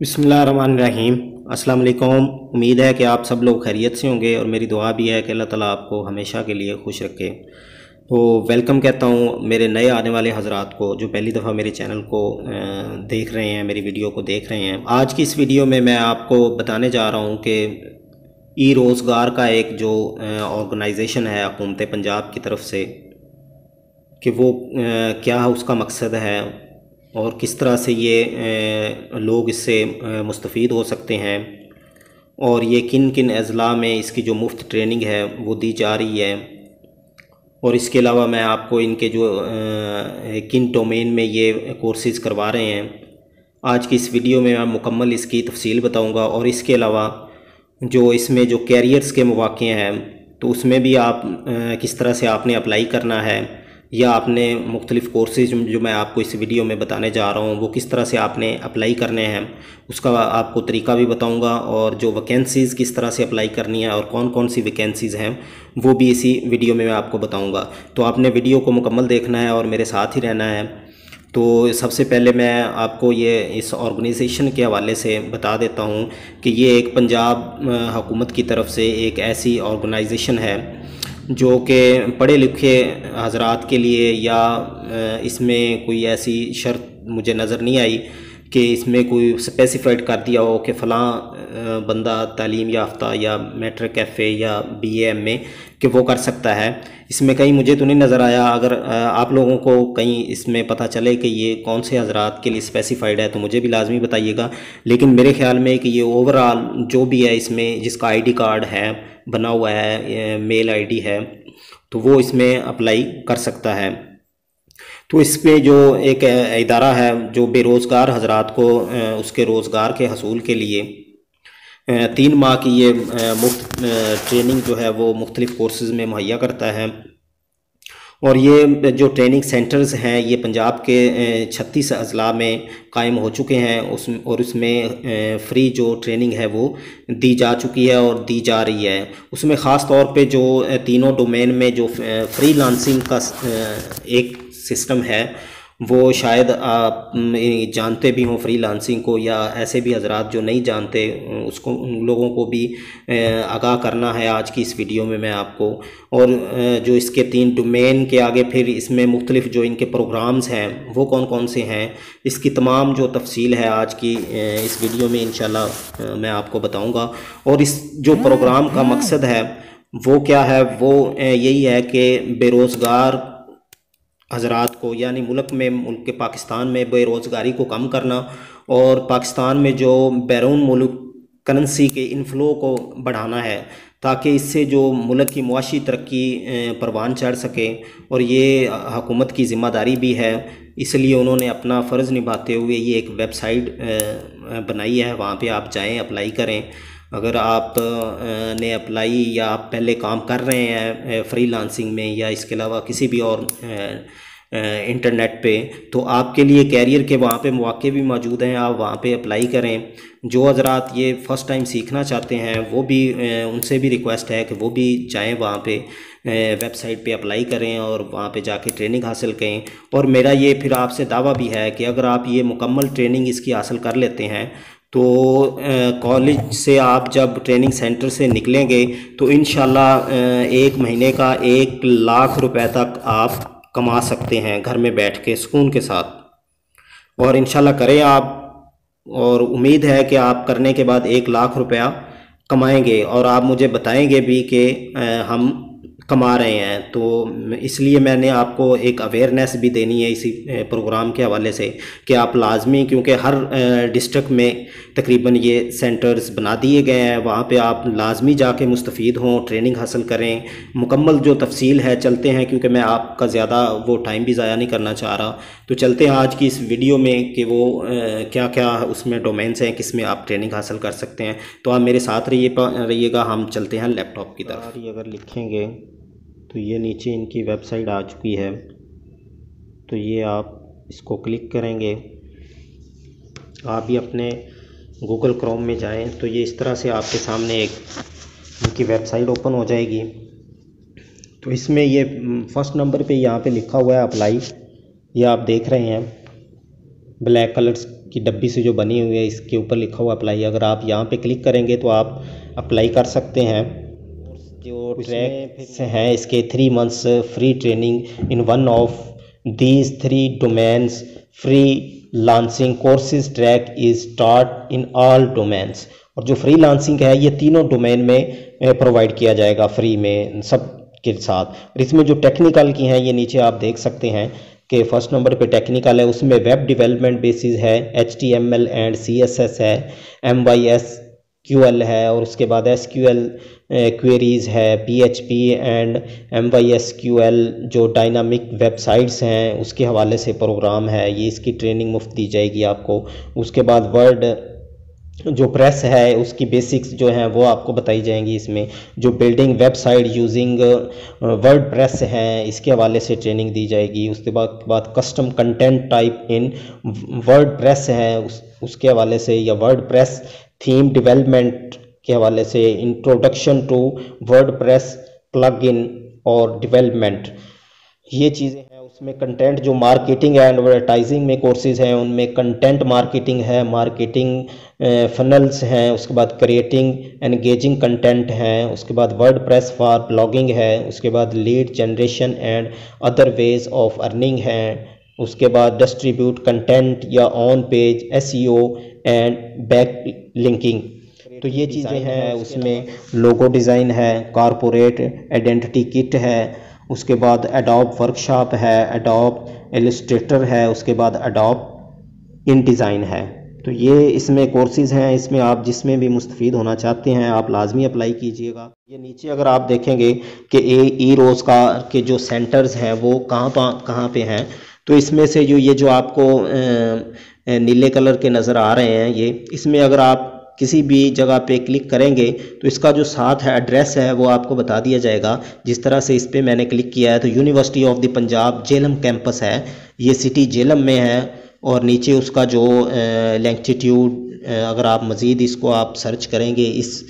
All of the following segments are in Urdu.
بسم اللہ الرحمن الرحیم۔ السلام علیکم۔ امید ہے کہ آپ سب لوگ خیریت سے ہوں گے اور میری دعا بھی ہے کہ اللہ تعالیٰ آپ کو ہمیشہ کے لیے خوش رکھے۔ تو ویلکم کہتا ہوں میرے نئے آنے والے حضرات کو جو پہلی دفعہ میرے چینل کو دیکھ رہے ہیں، میری ویڈیو کو دیکھ رہے ہیں۔ آج کی اس ویڈیو میں میں آپ کو بتانے جا رہا ہوں کہ ای روزگار کا ایک جو آرگنائزیشن ہے حکومت پنجاب کی طرف سے، کہ وہ کیا اس کا مقصد ہے اور کس طرح سے یہ لوگ اس سے مستفید ہو سکتے ہیں اور یہ کن کن اضلاع میں اس کی جو مفت ٹریننگ ہے وہ دی جا رہی ہے۔ اور اس کے علاوہ میں آپ کو ان کے جو کن ڈومین میں یہ کورسز کروا رہے ہیں۔ آج کی اس ویڈیو میں میں مکمل اس کی تفصیل بتاؤں گا اور اس کے علاوہ جو اس میں جو کیریئرز کے مواقع ہیں تو اس میں بھی آپ کس طرح سے آپ نے اپلائی کرنا ہے۔ یا آپ نے مختلف کورسز جو میں آپ کو اس ویڈیو میں بتانے جا رہا ہوں، وہ کس طرح سے آپ نے اپلائی کرنے ہیں؟ اس کا آپ کو طریقہ بھی بتاؤں گا اور جو ویکینسیز کس طرح سے اپلائی کرنی ہے اور کون کون سی ویکینسیز ہیں، وہ بھی اسی ویڈیو میں میں آپ کو بتاؤں گا۔ تو آپ نے ویڈیو کو مکمل دیکھنا ہے اور میرے ساتھ ہی رہنا ہے۔ تو سب سے پہلے میں آپ کو یہ اس آرگنائزیشن کے حوالے سے بتا دیتا ہوں کہ یہ ایک پنجاب حکومت کی طرف سے ایک ایسی آرگنائزیشن ہے۔ جو کہ پڑھے لکھے حضرات کے لیے یا اس میں کوئی ایسی شرط مجھے نظر نہیں آئی کہ اس میں کوئی اسپیسیفائڈ کر دیا ہو کہ فلاں بندہ تعلیم یافتہ یا میٹرک ایف اے یا بی اے ایم اے کہ وہ کر سکتا ہے۔ اس میں کہیں مجھے تو نہیں نظر آیا، اگر آپ لوگوں کو کہیں اس میں پتہ چلے کہ یہ کون سے حضرات کے لیے اسپیسیفائڈ ہے تو مجھے بھی لازمی بتائیے گا۔ لیکن میرے خیال میں کہ یہ اوورال جو بھی ہے اس میں، جس کا آئی ڈی کارڈ ہے بنا ہوا ہے میل آئی ڈی ہے، تو وہ اس میں اپلائی کر سکتا ہے۔ تو اس پہ جو ایک ادارہ ہے، جو بے روزگار حضرات کو اس کے روزگار کے حصول کے لیے تین ماہ کی یہ مفت ٹریننگ جو ہے، وہ مختلف کورسز میں مہیا کرتا ہے۔ اور یہ جو ٹریننگ سینٹرز ہیں، یہ پنجاب کے چھتیس اضلاع میں قائم ہو چکے ہیں۔ اس، اور اس میں فری جو ٹریننگ ہے وہ دی جا چکی ہے اور دی جا رہی ہے۔ اس میں خاص طور پہ جو تینوں ڈومین میں جو فری لانسنگ کا ایک سسٹم ہے وہ شاید آپ جانتے بھی ہوں فری لانسنگ کو یا ایسے بھی حضرات جو نہیں جانتے، اس کو، ان لوگوں کو بھی آگاہ کرنا ہے آج کی اس ویڈیو میں میں آپ کو۔ اور جو اس کے تین ڈومین کے آگے پھر اس میں مختلف جو ان کے پروگرامز ہیں، وہ کون کون سے ہیں؟ اس کی تمام جو تفصیل ہے آج کی اس ویڈیو میں انشاءاللہ میں آپ کو بتاؤں گا۔ اور اس جو پروگرام کا مقصد ہے، وہ کیا ہے؟ وہ یہی ہے کہ بے روزگار حضرات کو یعنی ملک میں، ملک کے پاکستان میں بے روزگاری کو کم کرنا اور پاکستان میں جو بیرون ملک کرنسی کے انفلو کو بڑھانا ہے تاکہ اس سے جو ملک کی معاشی ترقی پروان چڑھ سکے اور یہ حکومت کی ذمہ داری بھی ہے۔ اس لیے انہوں نے اپنا فرض نبھاتے ہوئے یہ ایک ویب سائٹ بنائی ہے۔ وہاں پہ آپ جائیں، اپلائی کریں۔ اگر آپ نے اپلائی یا آپ پہلے کام کر رہے ہیں فری لانسنگ میں یا اس کے علاوہ کسی بھی اور انٹرنیٹ پہ، تو آپ کے لیے کیریئر کے وہاں پہ مواقع بھی موجود ہیں، آپ وہاں پہ اپلائی کریں۔ جو حضرات یہ فرسٹ ٹائم سیکھنا چاہتے ہیں، وہ بھی ان سے بھی ریکویسٹ ہے کہ وہ بھی جائیں وہاں پہ ویب سائٹ پہ اپلائی کریں اور وہاں پہ جا کے ٹریننگ حاصل کریں۔ اور میرا یہ پھر آپ سے دعویٰ بھی ہے کہ اگر آپ یہ مکمل ٹریننگ اس کی حاصل کر لیتے ہیں تو کالج سے آپ جب ٹریننگ سینٹر سے نکلیں گے تو انشاءاللہ ایک مہینے کا ایک لاکھ روپے تک آپ کما سکتے ہیں گھر میں بیٹھ کے، سکون کے ساتھ۔ اور انشاءاللہ کریں آپ، اور امید ہے کہ آپ کرنے کے بعد ایک لاکھ روپیہ کمائیں گے۔ اور آپ مجھے بتائیں گے بھی کہ ہم کما رہے ہیں۔ تو اس لیے میں نے آپ کو ایک اویئرنیس بھی دینی ہے اسی پروگرام کے حوالے سے کہ آپ لازمی، کیونکہ ہر ڈسٹرک میں تقریباً یہ سینٹرز بنا دیے گئے ہیں۔ وہاں پہ آپ لازمی جا کے مستفید ہوں ٹریننگ حاصل کریں۔ مکمل جو تفصیل ہے، چلتے ہیں، کیونکہ میں آپ کا زیادہ وہ ٹائم بھی ضائع نہیں کرنا چاہ رہا۔ تو چلتے ہیں آج کی اس ویڈیو میں کہ وہ کیا کیا اس میں ڈومینس ہیں، کس میں آپ ٹریننگ حاصل کر سکتے ہیں۔ تو آپ میرے ساتھ رہیے رہیے گا۔ ہم چلتے ہیں لیپ ٹاپ کی طرف۔ اگر لکھیں گے تو یہ نیچے ان کی ویب سائٹ آ چکی ہے۔ تو یہ آپ اس کو کلک کریں گے۔ آپ بھی اپنے گوگل کروم میں جائیں تو یہ اس طرح سے آپ کے سامنے ایک ان کی ویب سائٹ اوپن ہو جائے گی۔ تو اس میں یہ فرسٹ نمبر پہ یہاں پہ لکھا ہوا ہے اپلائی۔ یہ آپ دیکھ رہے ہیں۔ بلیک کلرز کی ڈبی سے جو بنی ہوئی ہے، اس کے اوپر لکھا ہوا اپلائی۔ اگر آپ یہاں پہ کلک کریں گے تو آپ اپلائی کر سکتے ہیں۔ جو ٹریک سے ہیں۔ اس کے three months free training in one of these three domains freelancing courses track is start in all domains اور جو فری لانسنگ ہے یہ تینوں ڈومین میں پرووائڈ کیا جائے گا فری میں سب کے ساتھ۔ اور اس میں جو ٹیکنیکل کی ہیں یہ نیچے آپ دیکھ سکتے ہیں کہ فرسٹ نمبر پہ ٹیکنیکل ہے اس میں ویب ڈیولپمنٹ بیسز ہے H T M L and C S S ہے M Y S Q L ہے اور اس کے بعد ایس کیو ایل کوئریز ہے P H P and M Y S Q L جو ڈائنامک ویب سائٹس ہیں، اس کے حوالے سے پروگرام ہے، یہ اس کی ٹریننگ مفت دی جائے گی آپ کو۔ اس کے بعد ورڈ جو پریس ہے، اس کی بیسکس جو ہیں، وہ آپ کو بتائی جائیں گی اس میں۔ جو building website using WordPress ہیں اس کے حوالے سے ٹریننگ دی جائے گی۔ اس کے بعد custom content type in WordPress ہے، اس کے حوالے سے یا ورڈ پریس تھیم ڈیولپمنٹ کے حوالے سے introduction to WordPress plugin اور ڈیولپمنٹ یہ چیزیں ہیں، اس میں کنٹینٹ جو مارکیٹنگ اینڈ ایڈورٹائزنگ میں کورسز ہیں، ان میں کنٹینٹ مارکیٹنگ ہے مارکیٹنگ فنلز eh, ہیں، اس کے بعد کریٹنگ انگیجنگ کنٹینٹ ہیں، اس کے بعد ورڈ پریس فار بلاگنگ ہے، اس کے بعد lead generation and other ways of earning ہیں، اس کے بعد ڈسٹریبیوٹ کنٹینٹ یا on page S E O and back linking تو یہ چیزیں ہیں اس میں لوگو ڈیزائن ہے کارپوریٹ ایڈنٹی کٹ ہے اس کے بعد ایڈاپ ورکشاپ ہے ایڈاپ ایلسٹریٹر ہے اس کے بعد ایڈاپ ان ڈیزائن ہے۔ تو یہ اس میں کورسز ہیں اس میں آپ جس میں بھی مستفید ہونا چاہتے ہیں آپ لازمی اپلائی کیجیے گا۔ یہ نیچے اگر آپ دیکھیں گے کہ اے ای روز کا کے جو سینٹرز ہیں وہ کہاں کہاں پہ ہیں۔ تو اس میں سے جو یہ جو آپ کو نیلے کلر کے نظر آ رہے ہیں یہ۔ اس میں اگر آپ کسی بھی جگہ پہ کلک کریں گے تو اس کا جو ساتھ ہے، ایڈریس ہے، وہ آپ کو بتا دیا جائے گا۔ جس طرح سے اس پہ میں نے کلک کیا ہے تو university of the Punjab Jhelum campus ہے۔ یہ سٹی جیلم میں ہے اور نیچے اس کا جو لینگٹیٹیوڈ اگر آپ مزید اس کو آپ سرچ کریں گے، اس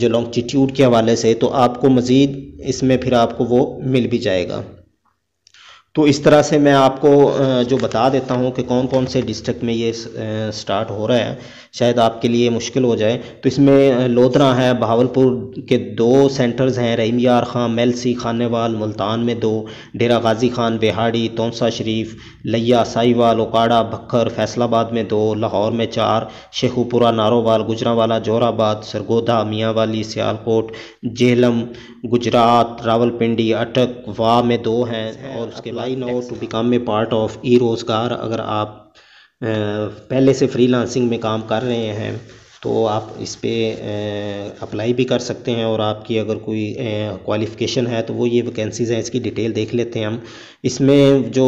جو لانگٹیٹیوڈ کے حوالے سے تو آپ کو مزید اس میں پھر آپ کو وہ مل بھی جائے گا۔ تو اس طرح سے میں آپ کو جو بتا دیتا ہوں کہ کون کون سے ڈسٹرکٹ میں یہ سٹارٹ ہو رہا ہے، شاید آپ کے لیے مشکل ہو جائے۔ تو اس میں لودھرا ہے، بہاولپور کے دو سینٹرز ہیں، رحیم یار خان میلسی خانے وال ملتان میں دو، ڈیرہ غازی خان، بہاڑی تونسا شریف، لیا سائی وال اوکاڑا، بکھر فیصل آباد میں دو، لاہور میں چار، شیخو پورہ نارووال گجرا والا جور آباد، سرگودا میاں والی سیالکوٹ جہلم گجرات راول پنڈی اٹک وا میں دو ہیں اور اس کے لائی نو to become a part of E Rozgaar اگر آپ پہلے سے فری لانسنگ میں کام کر رہے ہیں تو آپ اس پہ اپلائی بھی کر سکتے ہیں اور آپ کی اگر کوئی کوالیفکیشن ہے تو وہ یہ ویکینسیز ہیں اس کی ڈیٹیل دیکھ لیتے ہیں ہم۔ اس میں جو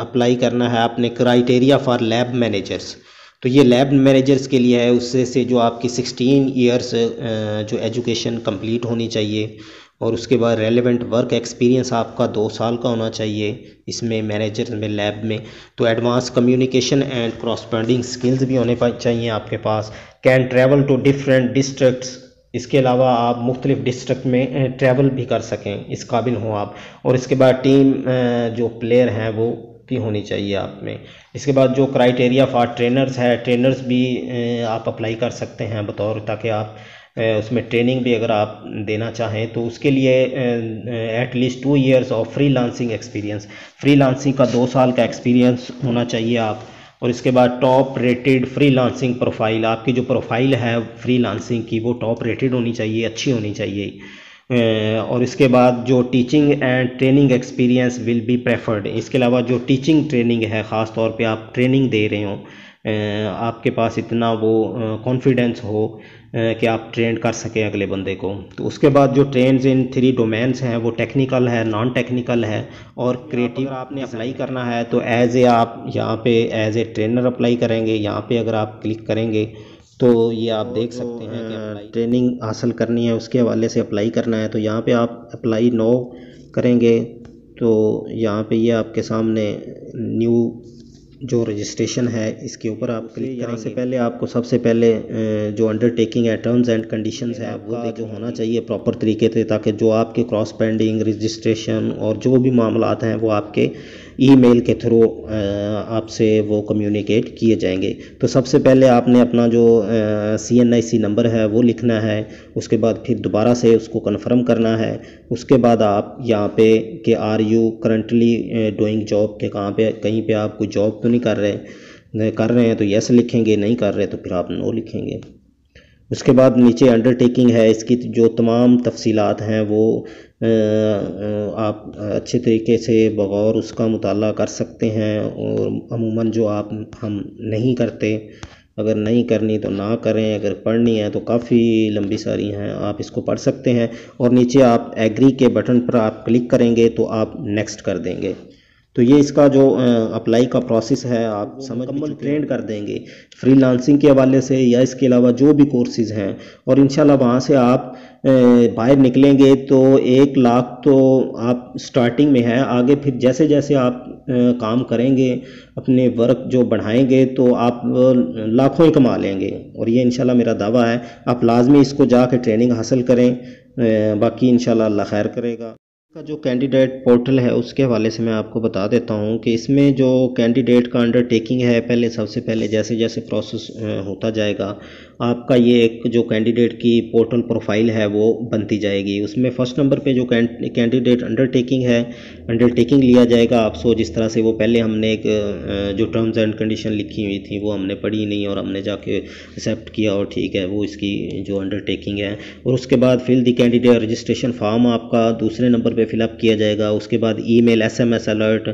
اپلائی کرنا ہے آپ نے کرائٹیریا فار لیب مینیجرس تو یہ لیب مینیجرس کے لیے ہے اس سے جو آپ کی سکسٹین ایئرس جو ایجوکیشن کمپلیٹ ہونی چاہیے۔ اور اس کے بعد ریلیونٹ ورک ایکسپیرینس آپ کا دو سال کا ہونا چاہیے اس میں مینیجر میں لیب میں تو advance communication and corresponding skills بھی ہونے چاہیے آپ کے پاس. Can travel to different districts اس کے علاوہ آپ مختلف ڈسٹرکٹ میں eh, ٹریول بھی کر سکیں. اس قابل ہوں آپ. اور اس کے بعد ٹیم eh, جو پلیئر ہیں وہ بھی ہونی چاہیے آپ میں. اس کے بعد جو کرائٹیریا فار ٹرینرز ہے ٹرینرز بھی eh, آپ اپلائی کر سکتے ہیں بطور تاکہ آپ اس میں ٹریننگ بھی اگر آپ دینا چاہیں تو اس کے لیے at least two years of freelancing experience freelancing کا دو سال کا ایکسپیرینس ہونا چاہیے آپ، اور اس کے بعد top rated freelancing profile آپ کی جو پروفائل ہے فری لانسنگ کی، وہ ٹاپ ریٹڈ ہونی چاہیے، اچھی ہونی چاہیے۔ اور اس کے بعد جو teaching and training experience will be preferred اس کے علاوہ جو ٹیچنگ ٹریننگ ہے، خاص طور پہ آپ ٹریننگ دے رہے ہوں آپ کے پاس اتنا وہ کانفیڈنس ہو کہ آپ ٹرینڈ کر سکیں اگلے بندے کو۔ تو اس کے بعد جو ٹرینز ان تھری ڈومینس ہیں وہ ٹیکنیکل ہے نان ٹیکنیکل ہے اور کریٹیو آپ نے اپلائی کرنا ہے تو ایز اے آپ یہاں پہ ایز اے ٹرینر اپلائی کریں گے۔ یہاں پہ اگر آپ کلک کریں گے تو یہ آپ دیکھ سکتے ہیں کہ ٹریننگ حاصل کرنی ہے اس کے حوالے سے اپلائی کرنا ہے۔ تو یہاں پہ آپ اپلائی نو کریں گے تو یہاں پہ یہ آپ کے سامنے نیو جو رجسٹریشن ہے اس کے اوپر آپ کلک یہاں سے پہلے آپ کو سب سے پہلے جو انڈر ٹیکنگ ہے ٹرمز اینڈ کنڈیشنز ہے وہ جو ہونا چاہیے پراپر طریقے سے تاکہ جو آپ کے کراس پینڈنگ رجسٹریشن اور جو بھی معاملات ہیں وہ آپ کے ای میل کے تھرو آپ سے وہ کمیونیکیٹ کیے جائیں گے۔ تو سب سے پہلے آپ نے اپنا جو سی این آئی سی نمبر ہے، وہ لکھنا ہے۔ اس کے بعد پھر دوبارہ سے اس کو کنفرم کرنا ہے۔ اس کے بعد آپ یہاں پہ کہ are you currently doing job کہ کہاں پہ، کہیں پہ آپ کوئی جاب تو نہیں کر رہے کر رہے ہیں تو یس لکھیں گے، نہیں کر رہے تو پھر آپ نو لکھیں گے۔ اس کے بعد نیچے انڈر ٹیکنگ ہے، اس کی جو تمام تفصیلات ہیں وہ آپ اچھے طریقے سے بغور اس کا مطالعہ کر سکتے ہیں اور عموماً جو آپ ہم نہیں کرتے اگر نہیں کرنی تو نہ کریں اگر پڑھنی ہے تو کافی لمبی ساری ہیں آپ اس کو پڑھ سکتے ہیں۔ اور نیچے آپ ایگری کے بٹن پر آپ کلک کریں گے تو آپ نیکسٹ کر دیں گے۔ تو یہ اس کا جو اپلائی کا پروسیس ہے آپ مکمل ٹرینڈ کر دیں گے۔ فری لانسنگ کے حوالے سے یا اس کے علاوہ جو بھی کورسز ہیں۔ اور انشاءاللہ وہاں سے آپ باہر نکلیں گے تو ایک لاکھ تو آپ سٹارٹنگ میں ہے آگے پھر جیسے جیسے آپ کام کریں گے، اپنے ورک جو بڑھائیں گے تو آپ لاکھوں ہی کما لیں گے۔ اور یہ انشاءاللہ میرا دعویٰ ہے۔ آپ لازمی اس کو جا کے ٹریننگ حاصل کریں۔ باقی انشاءاللہ اللہ خیر کرے گا۔ کا جو کینڈیڈیٹ پورٹل ہے اس کے حوالے سے میں آپ کو بتا دیتا ہوں کہ اس میں جو کینڈیڈیٹ کا انڈر ٹیکنگ ہے پہلے سب سے پہلے جیسے جیسے پروسیس ہوتا جائے گا، آپ کا یہ ایک جو کینڈیڈیٹ کی پورٹل پروفائل ہے وہ بنتی جائے گی۔ اس میں فرسٹ نمبر پہ جو کینڈیڈیٹ انڈر ٹیکنگ ہے انڈر ٹیکنگ لیا جائے گا۔ آپ سو جس طرح سے وہ پہلے ہم نے ایک جو ٹرمز اینڈ کنڈیشن لکھی ہوئی تھی وہ ہم نے پڑھی نہیں اور ہم نے جا کے ایکسیپٹ کیا اور ٹھیک ہے، وہ اس کی جو انڈر ٹیکنگ ہے۔ اور اس کے بعد fill the candidate registration form آپ کا دوسرے نمبر پہ فل اپ کیا جائے گا۔ اس کے بعد email S M S alert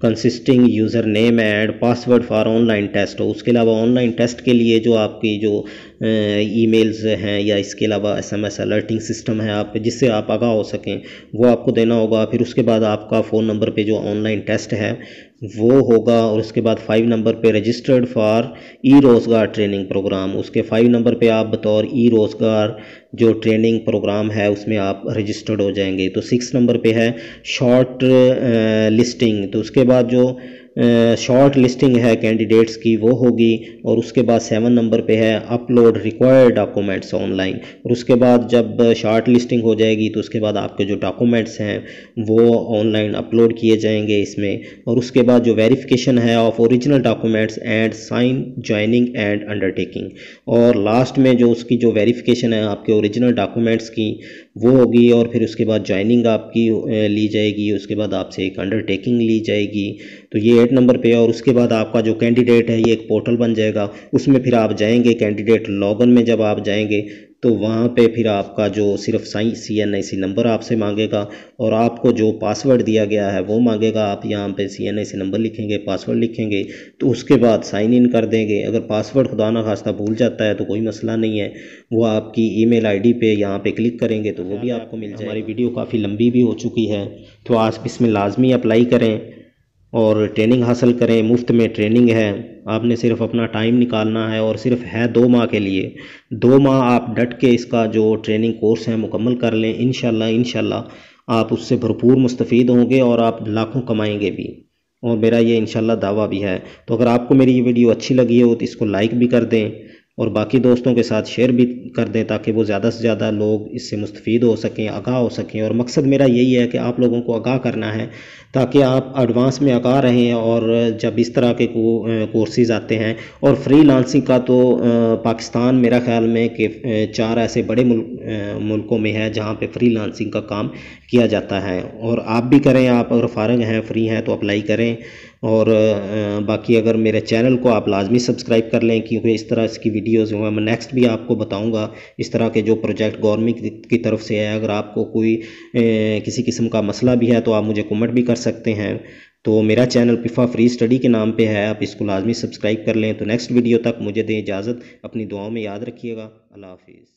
consisting username and password for online test اس کے علاوہ آن لائن ٹیسٹ کے لیے جو آپ کی جو ای میلز ہیں یا اس کے علاوہ S M S alerting system ہے، آپ جس سے آپ آگاہ ہو سکیں، وہ آپ کو دینا ہوگا۔ پھر اس کے بعد آپ کا فون نمبر پہ جو آن لائن ٹیسٹ ہے وہ ہوگا اور اس کے بعد فائیو نمبر پہ registered for E Rozgaar training program اس کے فائیو نمبر پہ آپ بطور ای روزگار جو ٹریننگ پروگرام ہے اس میں آپ رجسٹرڈ ہو جائیں گے. تو سکس نمبر پہ ہے شارٹ لسٹنگ uh, تو اس کے بعد جو شارٹ لسٹنگ ہے کینڈیڈیٹس کی، وہ ہوگی اور اس کے بعد سیون نمبر پہ ہے upload required documents online اور اس کے بعد جب شارٹ لسٹنگ ہو جائے گی تو اس کے بعد آپ کے جو ڈاکومنٹس ہیں وہ آن لائن اپلوڈ کیے جائیں گے اس میں۔ اور اس کے بعد جو ویریفیکیشن ہے of original documents and sign joining and undertaking اور لاسٹ میں جو اس کی جو ویریفیکیشن ہے آپ کے اوریجنل ڈاکومنٹس کی وہ ہوگی اور پھر اس کے بعد جوائننگ آپ کی لی جائے گی، اس کے بعد آپ سے ایک انڈر ٹیکنگ لی جائے گی۔ تو یہ ایٹ نمبر پہ اور اس کے بعد آپ کا جو کینڈیڈیٹ ہے، یہ ایک پورٹل بن جائے گا۔ اس میں پھر آپ جائیں گے کینڈیڈیٹ لاگن میں جب آپ جائیں گے تو وہاں پہ پھر آپ کا جو صرف سائی سی این آئی سی نمبر آپ سے مانگے گا اور آپ کو جو پاسورڈ دیا گیا ہے وہ مانگے گا۔ آپ یہاں پہ سی این آئی سی نمبر لکھیں گے، پاسورڈ لکھیں گے، تو اس کے بعد سائن ان کر دیں گے۔ اگر پاسورڈ خدا نہ بھول جاتا ہے تو کوئی مسئلہ نہیں ہے۔ وہ آپ کی ای میل آئی ڈی پہ یہاں پہ کلک کریں گے تو وہ بھی آپ کو مل جائے ہماری ویڈیو کافی لمبی بھی ہو چکی ہے تو آج اس میں لازمی اپلائی کریں۔ اور ٹریننگ حاصل کریں، مفت میں ٹریننگ ہے۔ آپ نے صرف اپنا ٹائم نکالنا ہے اور صرف ہے دو ماہ کے لیے۔ دو ماہ آپ ڈٹ کے اس کا جو ٹریننگ کورس ہے مکمل کر لیں۔ انشاءاللہ انشاءاللہ آپ اس سے بھرپور مستفید ہوں گے اور آپ لاکھوں کمائیں گے بھی۔ اور میرا یہ انشاءاللہ دعویٰ بھی ہے۔ تو اگر آپ کو میری یہ ویڈیو اچھی لگی ہو تو اس کو لائک بھی کر دیں۔ اور باقی دوستوں کے ساتھ شیئر بھی کر دیں تاکہ وہ زیادہ سے زیادہ لوگ اس سے مستفید ہو سکیں، آگاہ ہو سکیں۔ اور مقصد میرا یہی ہے کہ آپ لوگوں کو آگاہ کرنا ہے تاکہ آپ ایڈوانس میں آگاہ رہیں اور جب اس طرح کے کورسز آتے ہیں۔ اور فری لانسنگ کا تو پاکستان میرا خیال میں کہ چار ایسے بڑے ملکوں میں ہے جہاں پہ فری لانسنگ کا کام کیا جاتا ہے۔ اور آپ بھی کریں، آپ اگر فارغ ہیں، فری ہیں تو اپلائی کریں۔ اور باقی اگر میرے چینل کو آپ لازمی سبسکرائب کر لیں، کیونکہ اس طرح اس کی ویڈیوز ہیں، میں نیکسٹ بھی آپ کو بتاؤں گا اس طرح کے جو پروجیکٹ گورنمنٹ کی طرف سے ہے اگر آپ کو کوئی کسی قسم کا مسئلہ بھی ہے تو آپ مجھے کمنٹ بھی کر سکتے ہیں۔ تو میرا چینل پفا فری اسٹڈی کے نام پہ ہے، آپ اس کو لازمی سبسکرائب کر لیں۔ تو نیکسٹ ویڈیو تک مجھے دیں اجازت، اپنی دعاؤں میں یاد رکھیے گا۔ اللہ حافظ۔